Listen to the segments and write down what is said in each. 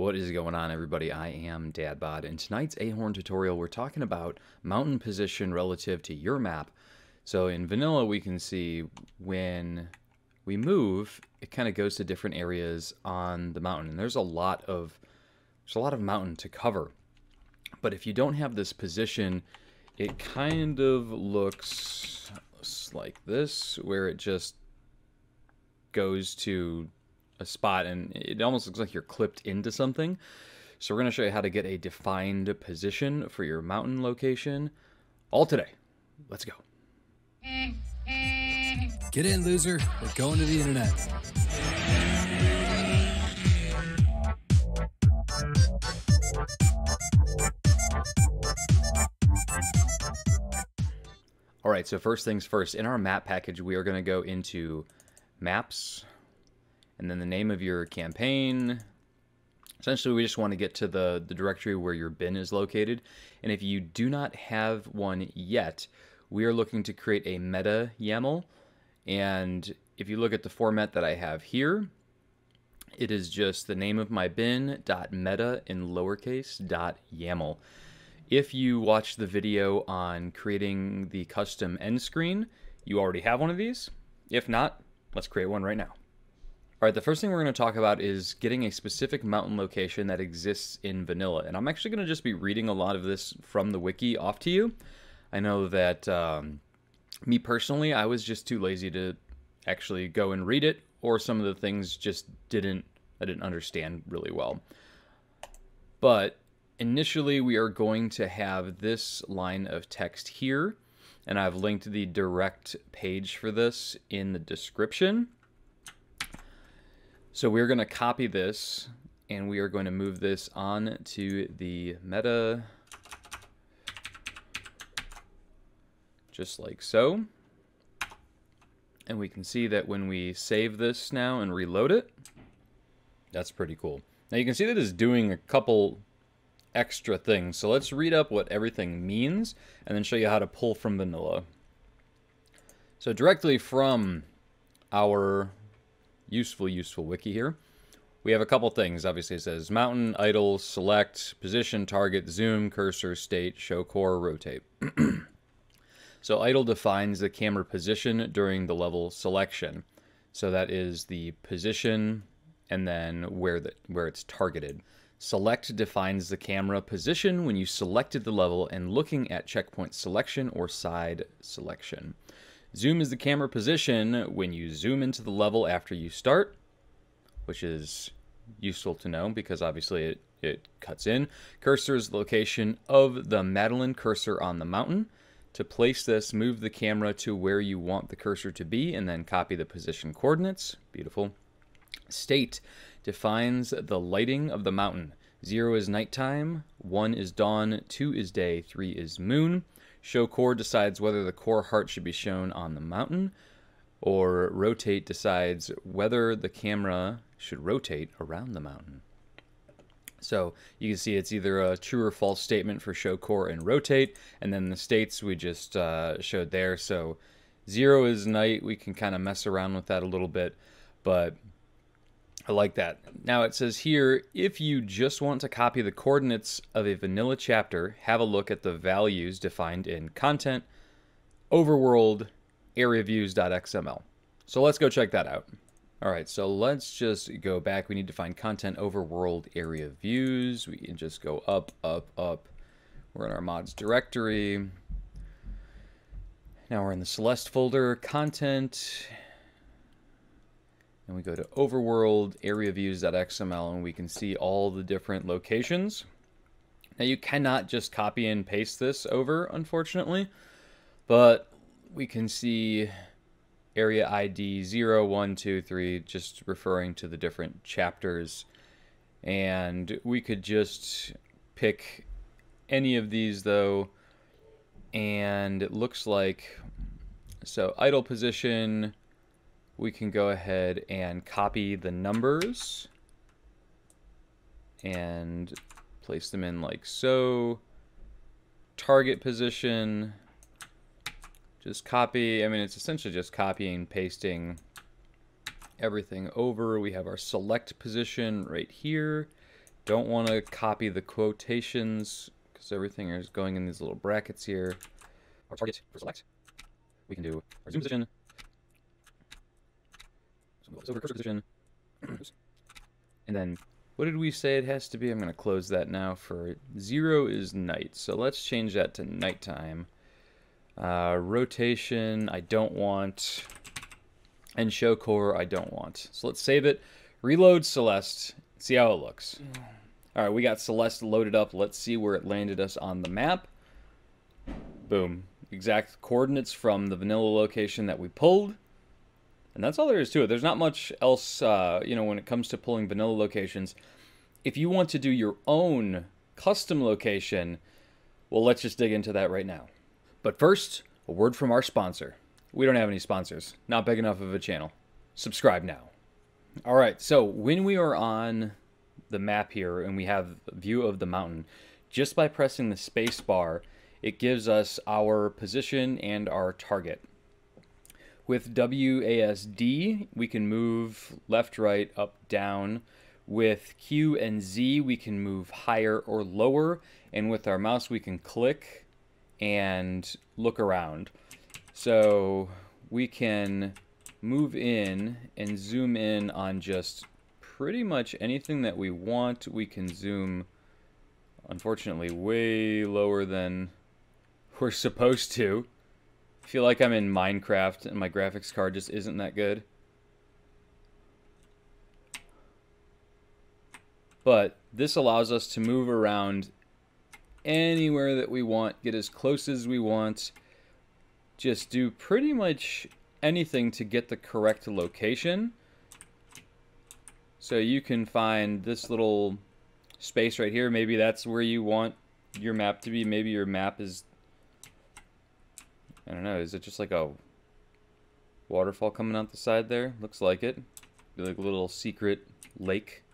What is going on everybody? I am DadBod. In tonight's Ahorn tutorial we're talking about mountain position relative to your map. So in vanilla we can see when we move it kind of goes to different areas on the mountain and there's a lot of there's a lot of mountain to cover. But if you don't have this position it kind of looks like this where it just goes to a spot and it almost looks like you're clipped into something. So we're going to show you how to get a defined position for your mountain location all today. Let's go. Get in, loser. We're going to the internet. All right, so first things first, in our map package, we are going to go into maps, and then the name of your campaign. Essentially, we just want to get to the, the directory where your bin is located. And if you do not have one yet, we are looking to create a meta YAML. And if you look at the format that I have here, it is just the name of my bin dot meta in lowercase dot YAML. If you watch the video on creating the custom end screen, you already have one of these. If not, let's create one right now. All right, the first thing we're going to talk about is getting a specific mountain location that exists in vanilla. And I'm actually going to just be reading a lot of this from the wiki off to you. I know that um, me personally, I was just too lazy to actually go and read it, or some of the things just didn't, I didn't understand really well. But initially, we are going to have this line of text here, and I've linked the direct page for this in the description. So we're going to copy this and we are going to move this on to the meta just like so. And we can see that when we save this now and reload it, that's pretty cool. Now you can see that it's doing a couple extra things. So let's read up what everything means and then show you how to pull from vanilla. So directly from our useful, useful wiki here. We have a couple things. Obviously, it says mountain, idle, select, position, target, zoom, cursor, state, show core, rotate. so idle defines the camera position during the level selection. So that is the position and then where the, where it's targeted. Select defines the camera position when you selected the level and looking at checkpoint selection or side selection. Zoom is the camera position when you zoom into the level after you start, which is useful to know because obviously it, it cuts in. Cursor is the location of the Madeline cursor on the mountain. To place this, move the camera to where you want the cursor to be and then copy the position coordinates. Beautiful. State defines the lighting of the mountain. Zero is nighttime, one is dawn, two is day, three is moon. Show core decides whether the core heart should be shown on the mountain, or rotate decides whether the camera should rotate around the mountain. So you can see it's either a true or false statement for show core and rotate, and then the states we just uh, showed there. So zero is night. We can kind of mess around with that a little bit, but I like that. Now it says here, if you just want to copy the coordinates of a vanilla chapter, have a look at the values defined in content, overworld, areaviews.xml. So let's go check that out. All right, so let's just go back. We need to find content overworld area views. We can just go up, up, up. We're in our mods directory. Now we're in the Celeste folder, content, and we go to overworld area views.xml and we can see all the different locations. Now you cannot just copy and paste this over, unfortunately, but we can see area ID 0, 1, 2, 3, just referring to the different chapters. And we could just pick any of these though, and it looks like, so idle position, we can go ahead and copy the numbers and place them in like so. Target position, just copy. I mean, it's essentially just copying, pasting everything over. We have our select position right here. don't want to copy the quotations because everything is going in these little brackets here. Our target for select. We can do our zoom position. So cursor position. and then, what did we say it has to be? I'm going to close that now for zero is night. So let's change that to nighttime. Uh, rotation, I don't want. And show core, I don't want. So let's save it. Reload Celeste. See how it looks. All right, we got Celeste loaded up. Let's see where it landed us on the map. Boom. Exact coordinates from the vanilla location that we pulled. And that's all there is to it. There's not much else, uh, you know, when it comes to pulling vanilla locations. If you want to do your own custom location, well, let's just dig into that right now. But first, a word from our sponsor. We don't have any sponsors. Not big enough of a channel. Subscribe now. All right, so when we are on the map here and we have view of the mountain, just by pressing the space bar, it gives us our position and our target. With WASD, we can move left, right, up, down. With Q and Z, we can move higher or lower. And with our mouse, we can click and look around. So we can move in and zoom in on just pretty much anything that we want. We can zoom, unfortunately, way lower than we're supposed to. Feel like I'm in Minecraft and my graphics card just isn't that good. But this allows us to move around anywhere that we want, get as close as we want, just do pretty much anything to get the correct location. So you can find this little space right here. Maybe that's where you want your map to be. Maybe your map is, I don't know, is it just like a waterfall coming out the side there? Looks like it. Be like a little secret lake.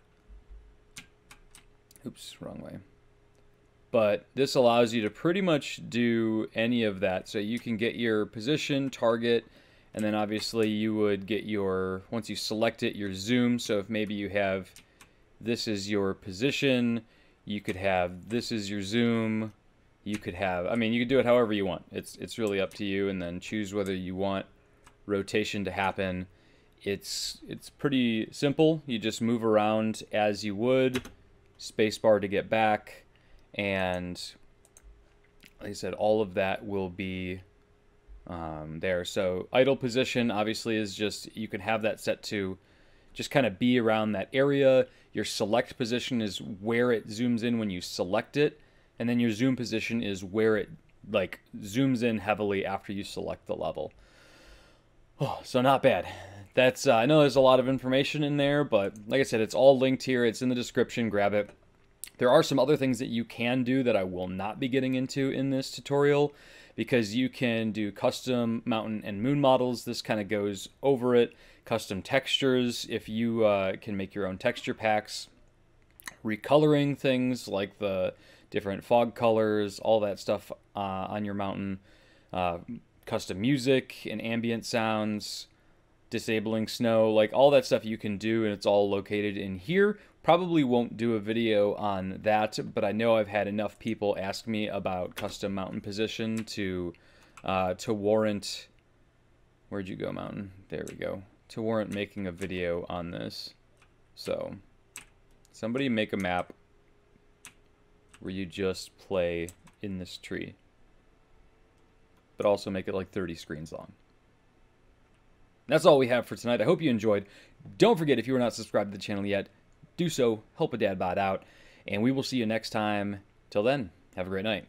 Oops, wrong way. But this allows you to pretty much do any of that. So you can get your position, target, and then obviously you would get your, once you select it, your zoom. So if maybe you have, this is your position, you could have, this is your zoom, you could have, I mean, you could do it however you want. It's, it's really up to you and then choose whether you want rotation to happen. It's, it's pretty simple. You just move around as you would, spacebar to get back, and like I said, all of that will be um, there. So idle position obviously is just, you can have that set to just kind of be around that area. Your select position is where it zooms in when you select it. And then your zoom position is where it like zooms in heavily after you select the level. Oh, so not bad. That's, uh, I know there's a lot of information in there, but like I said, it's all linked here. It's in the description. Grab it. There are some other things that you can do that I will not be getting into in this tutorial because you can do custom mountain and moon models. This kind of goes over it. Custom textures, if you uh, can make your own texture packs. Recoloring things like the different fog colors, all that stuff uh, on your mountain. Uh, custom music and ambient sounds, disabling snow, like all that stuff you can do, and it's all located in here. Probably won't do a video on that, but I know I've had enough people ask me about custom mountain position to uh, to warrant. Where'd you go, mountain? There we go. To warrant making a video on this. So, somebody make a map where you just play in this tree, but also make it like 30 screens long. That's all we have for tonight. I hope you enjoyed. Don't forget, if you are not subscribed to the channel yet, do so. Help a dad bod out. And we will see you next time. Till then, have a great night.